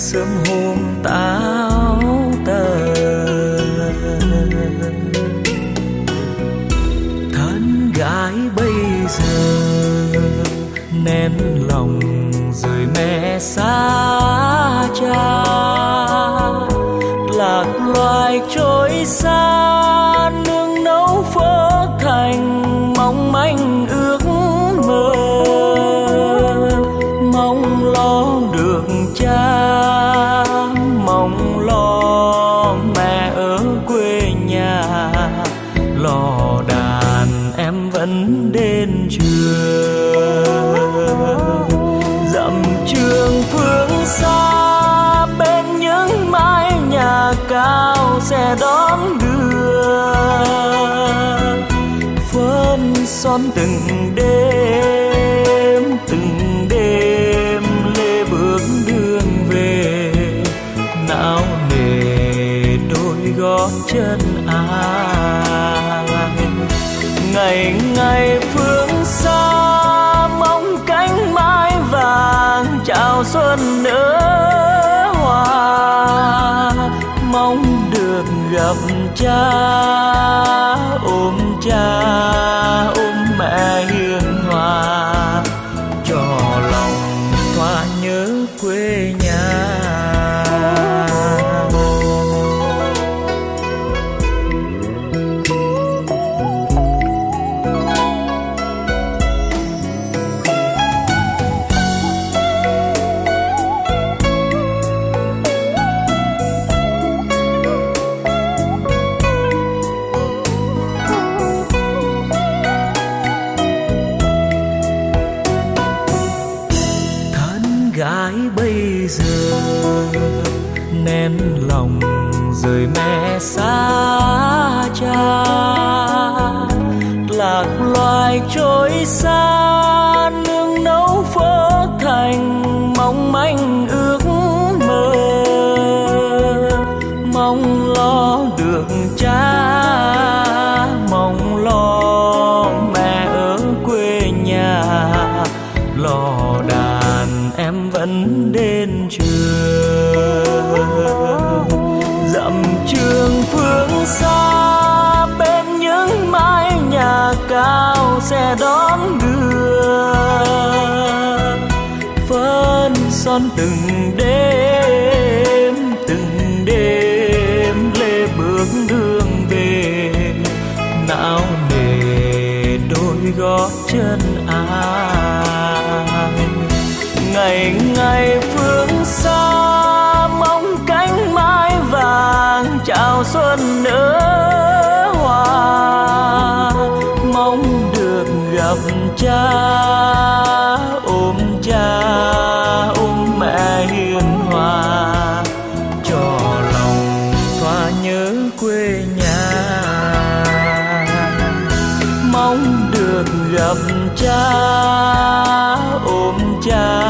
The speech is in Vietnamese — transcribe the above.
sớm hôm táo tần thân gái bây giờ nén lòng rời mẹ xa cha. Lạc loài trôi xa dặm trường phương xa, bên những mái nhà cao sẽ đón đưa. Phơn son từng đêm từng đêm lê bước đường về. Não nề đôi gót chân ai. Ngày ngày phương xuân nở hoa mong được gặp cha ôm cha. Mãi bây giờ. Nén lòng rời mẹ xa cha. Lạc loài trôi xa. Vẫn trường. Dặm trường phương xa, bên những mái nhà cao sẽ đón đưa. Phân son từng đêm từng đêm lê bước đường về. Não nề đôi gót chân ai ngày ngày phương xa mong cánh mai vàng chào xuân nở hoa. Mong được gặp cha, ôm cha, ôm mẹ hiền hòa. Cho lòng thoa nhớ quê nhà. Mong được gặp cha, ôm cha.